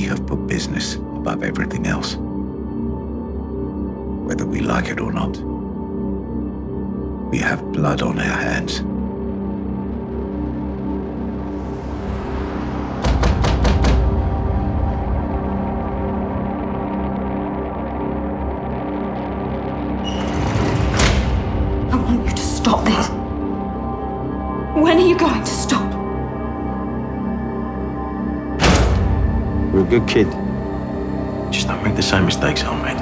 have put business above everything else. Whether we like it or not. We have blood on our hands. I want you to stop this. When are you going to stop? You're a good kid. Just don't make the same mistakes I made.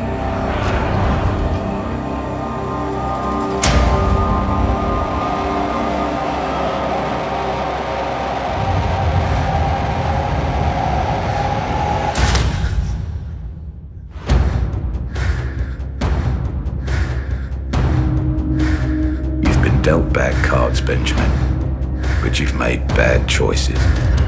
You've been dealt bad cards, Benjamin. But you've made bad choices.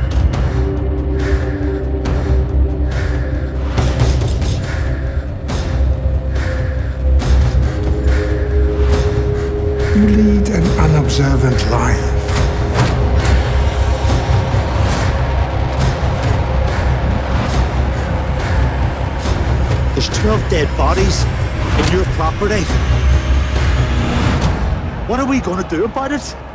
You lead an unobservant life. There's 12 dead bodies in your property. What are we going to do about it?